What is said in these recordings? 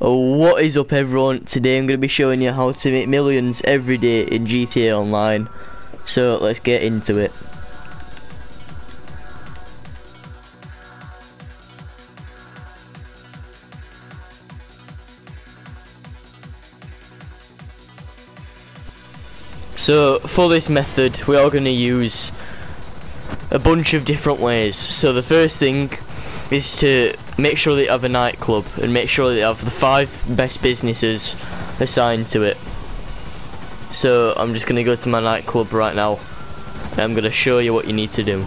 What is up everyone? Today I'm going to be showing you how to make millions every day in GTA Online. So let's get into it. So for this method we are going to use a bunch of different ways. So the first thing is to make sure you have a nightclub and make sure that you have the five best businesses assigned to it. So I'm just going to go to my nightclub right now and I'm going to show you what you need to do.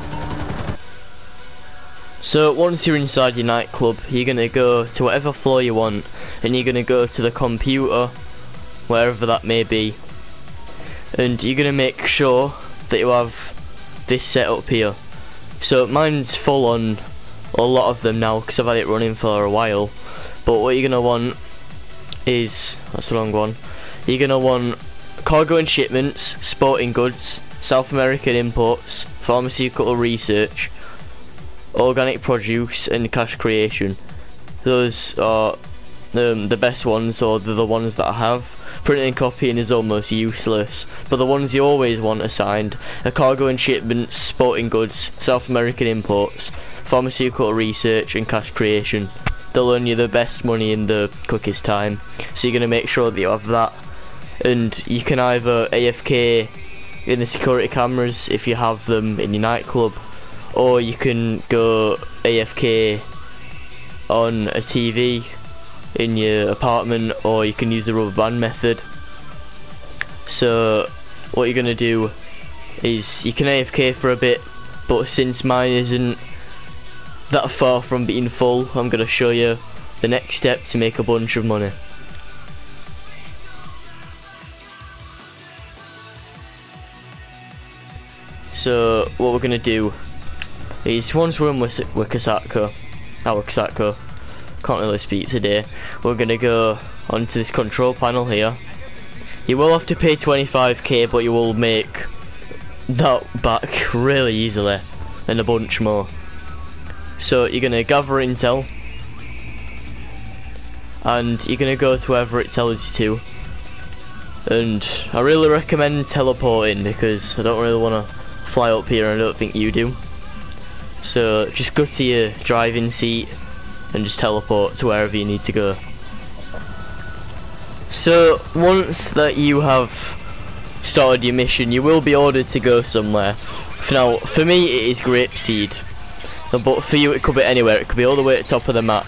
So once you're inside your nightclub you're going to go to whatever floor you want and you're going to go to the computer wherever that may be and you're going to make sure that you have this set up here. So mine's full on a lot of them now because I've had it running for a while. But what you're going to want is, that's the wrong one, you're going to want cargo and shipments, sporting goods, South American imports, pharmaceutical research, organic produce and cash creation. Those are um, the best ones or they're the ones that I have. Printing and copying is almost useless, but the ones you always want assigned are cargo and shipments, sporting goods, South American imports, pharmaceutical research and cash creation. They'll earn you the best money in the quickest time, so you're going to make sure that you have that. And you can either AFK in the security cameras if you have them in your nightclub, or you can go AFK on a TV in your apartment or you can use the rubber band method so what you're gonna do is you can AFK for a bit but since mine isn't that far from being full I'm gonna show you the next step to make a bunch of money so what we're gonna do is once we're in Wikisatko, our Wikisatko ah, can't really speak today. We're gonna go onto this control panel here. You will have to pay 25k, but you will make that back really easily, and a bunch more. So you're gonna gather intel, and you're gonna go to wherever it tells you to. And I really recommend teleporting because I don't really want to fly up here and I don't think you do. So just go to your driving seat and just teleport to wherever you need to go. So once that you have started your mission, you will be ordered to go somewhere. For Now, for me it is Grapeseed, but for you it could be anywhere, it could be all the way at the top of the map.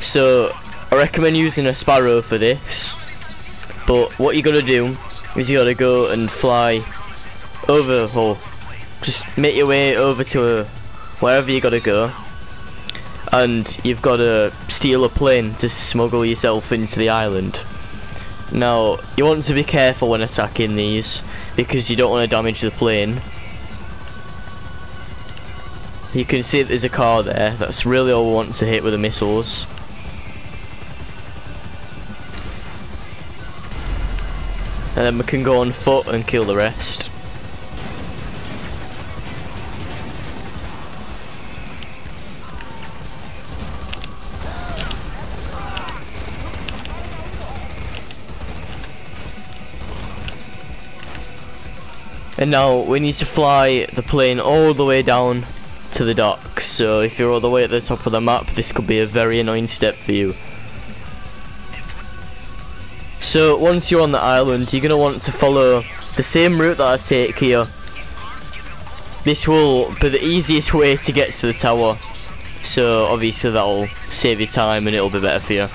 So I recommend using a sparrow for this, but what you gotta do is you gotta go and fly over, or just make your way over to a, wherever you gotta go, and you've got to steal a plane to smuggle yourself into the island. Now, you want to be careful when attacking these, because you don't want to damage the plane. You can see there's a car there, that's really all we want to hit with the missiles. And then we can go on foot and kill the rest. And now we need to fly the plane all the way down to the docks. So if you're all the way at the top of the map, this could be a very annoying step for you. So once you're on the island, you're going to want to follow the same route that I take here. This will be the easiest way to get to the tower. So obviously that'll save you time and it'll be better for you.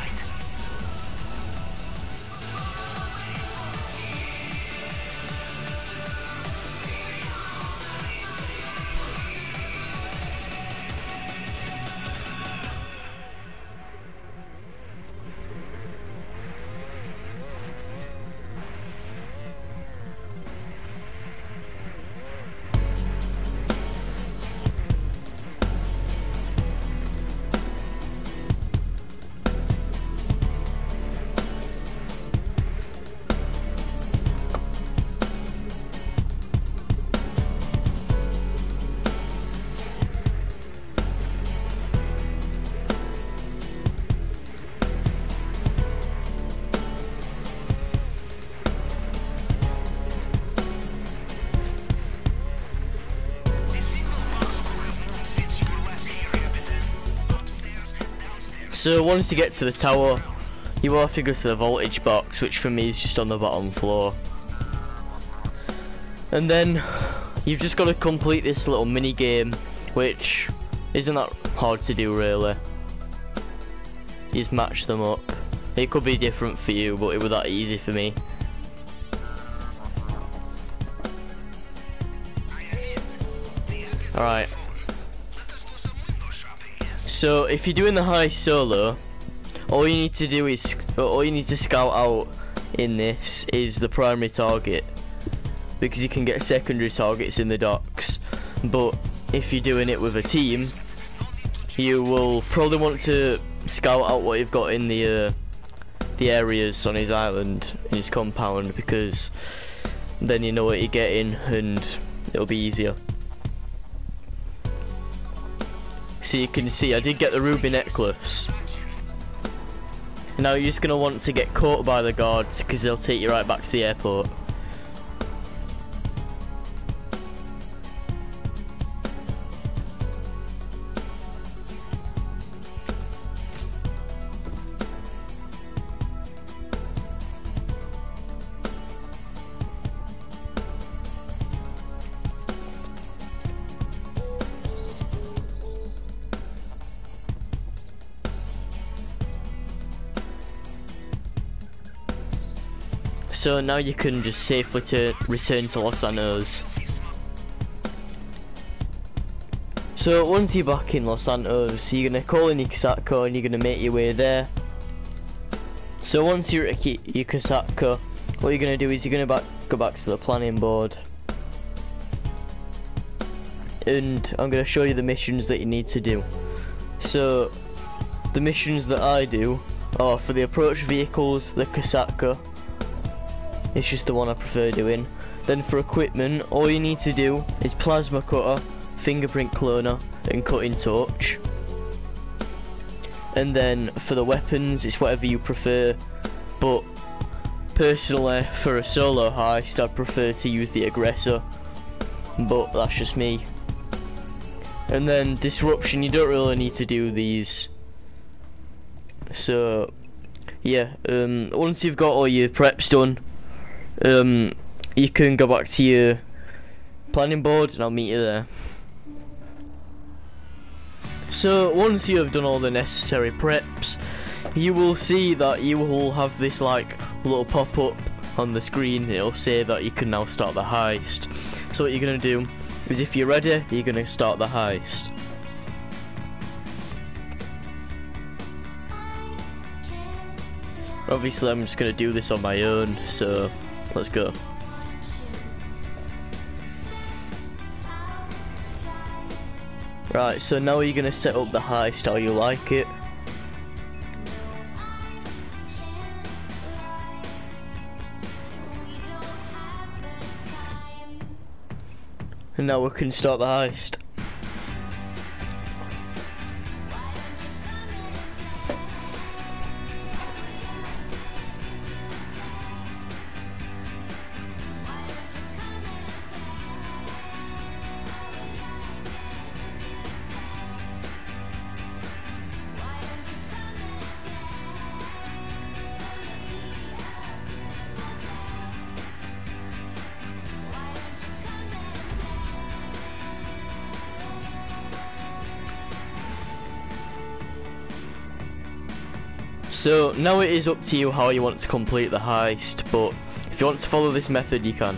So once you get to the tower, you will have to go to the voltage box, which for me is just on the bottom floor. And then you've just got to complete this little mini game, which isn't that hard to do really. You just match them up. It could be different for you, but it was that easy for me. Alright. So if you're doing the high solo, all you need to do is all you need to scout out in this is the primary target. Because you can get secondary targets in the docks. But if you're doing it with a team you will probably want to scout out what you've got in the uh, the areas on his island in his compound because then you know what you're getting and it'll be easier so you can see I did get the ruby necklace now you're just going to want to get caught by the guards because they'll take you right back to the airport. So now you can just safely to return to Los Santos. So once you're back in Los Santos, you're gonna call in your Kosatka and you're gonna make your way there. So once you're at your Kosatka, what you're gonna do is you're gonna back, go back to the planning board. And I'm gonna show you the missions that you need to do. So the missions that I do are for the approach vehicles, the Kosatka, it's just the one I prefer doing. Then for equipment, all you need to do is plasma cutter, fingerprint cloner, and cutting torch. And then for the weapons, it's whatever you prefer. But personally, for a solo heist, I'd prefer to use the aggressor. But that's just me. And then disruption, you don't really need to do these. So, yeah, um, once you've got all your preps done, um, you can go back to your planning board and I'll meet you there. So once you have done all the necessary preps, you will see that you will have this like little pop-up on the screen. It'll say that you can now start the heist. So what you're going to do is if you're ready, you're going to start the heist. Obviously I'm just going to do this on my own, so Let's go. Right, so now you're to set up the heist how you like it. And now we can start the heist. So now it is up to you how you want to complete the heist, but if you want to follow this method you can.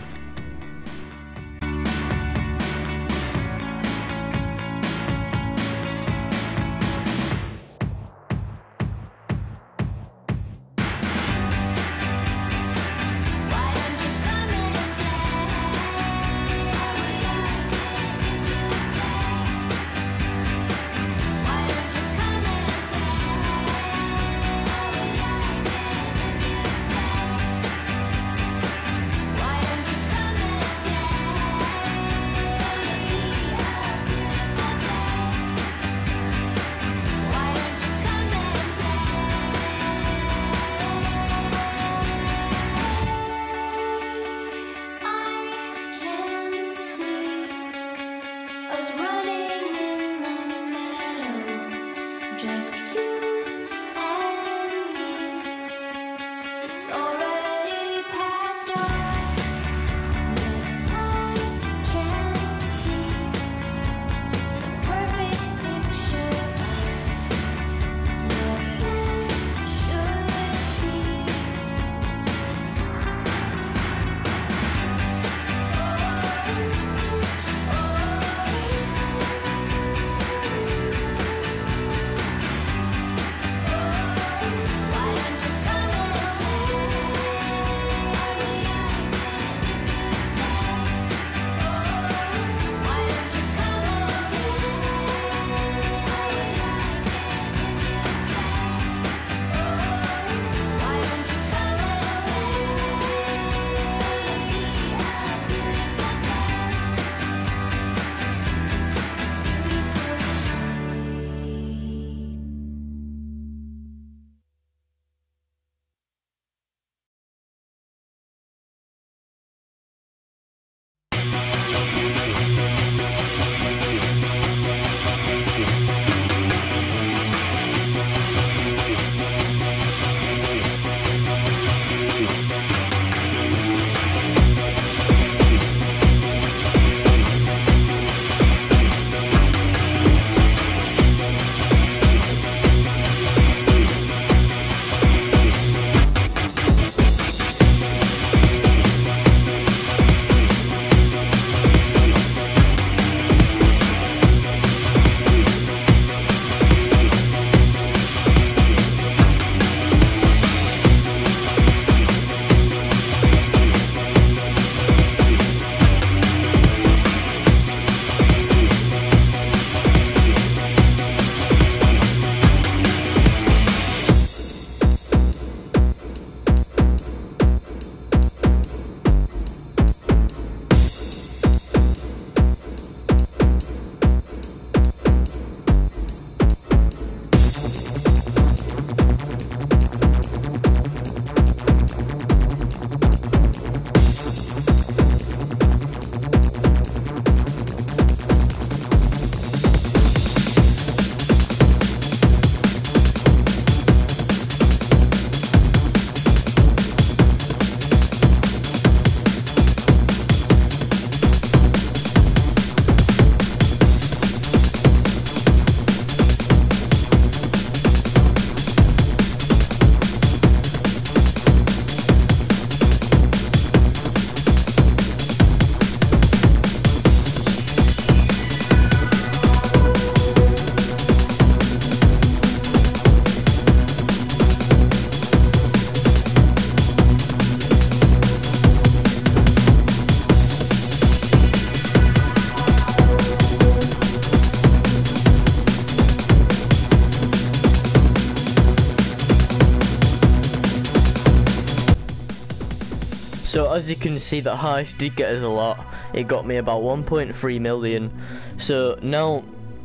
So as you can see that heist did get us a lot. It got me about 1.3 million. So now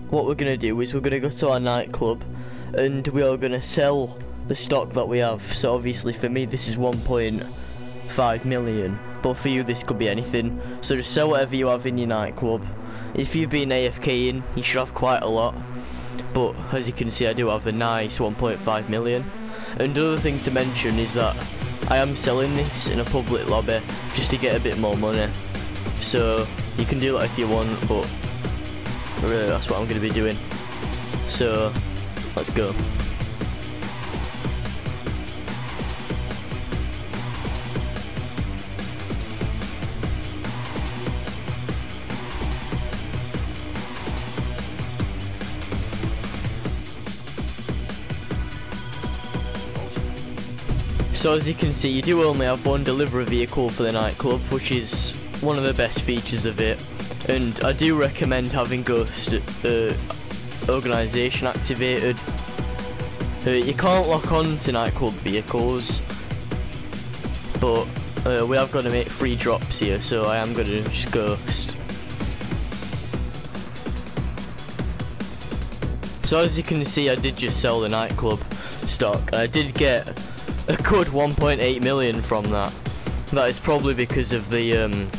what we're going to do is we're going to go to our nightclub and we are going to sell the stock that we have. So obviously for me this is 1.5 million. But for you this could be anything. So just sell whatever you have in your nightclub. If you've been AFK in, you should have quite a lot. But as you can see I do have a nice 1.5 million. And another thing to mention is that I am selling this in a public lobby just to get a bit more money. So you can do that if you want, but really that's what I'm going to be doing. So let's go. So as you can see, you do only have one delivery vehicle for the nightclub, which is one of the best features of it. And I do recommend having Ghost uh, organisation activated. Uh, you can't lock on to nightclub vehicles, but uh, we have got to make three drops here, so I am going to just Ghost. So as you can see, I did just sell the nightclub stock. I did get a good 1.8 million from that. That is probably because of the um,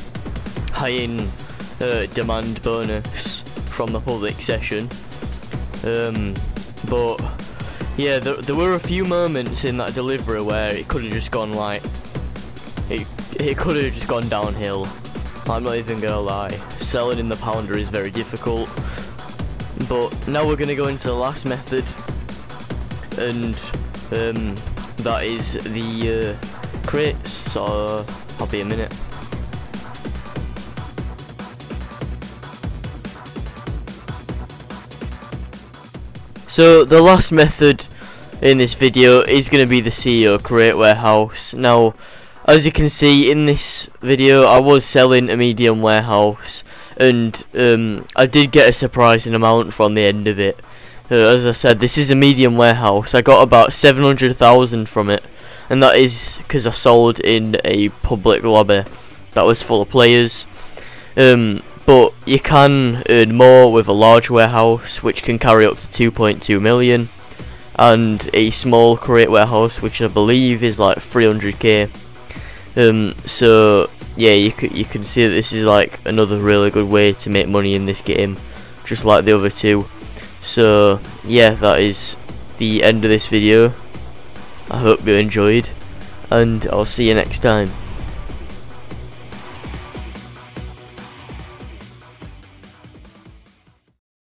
high in uh, demand bonus from the public session. Um, but yeah, there, there were a few moments in that delivery where it could have just gone like it it could have just gone downhill. I'm not even gonna lie. Selling in the pounder is very difficult. But now we're gonna go into the last method, and um, that is the uh, crates, so I'll be a minute. So the last method in this video is going to be the CEO crate warehouse. Now, as you can see in this video, I was selling a medium warehouse, and um, I did get a surprising amount from the end of it. As I said, this is a medium warehouse. I got about 700,000 from it, and that is because I sold in a public lobby that was full of players. Um, but you can earn more with a large warehouse, which can carry up to 2.2 million, and a small crate warehouse, which I believe is like 300k. Um, so yeah, you you can see that this is like another really good way to make money in this game, just like the other two. So yeah, that is the end of this video. I hope you enjoyed, and I'll see you next time.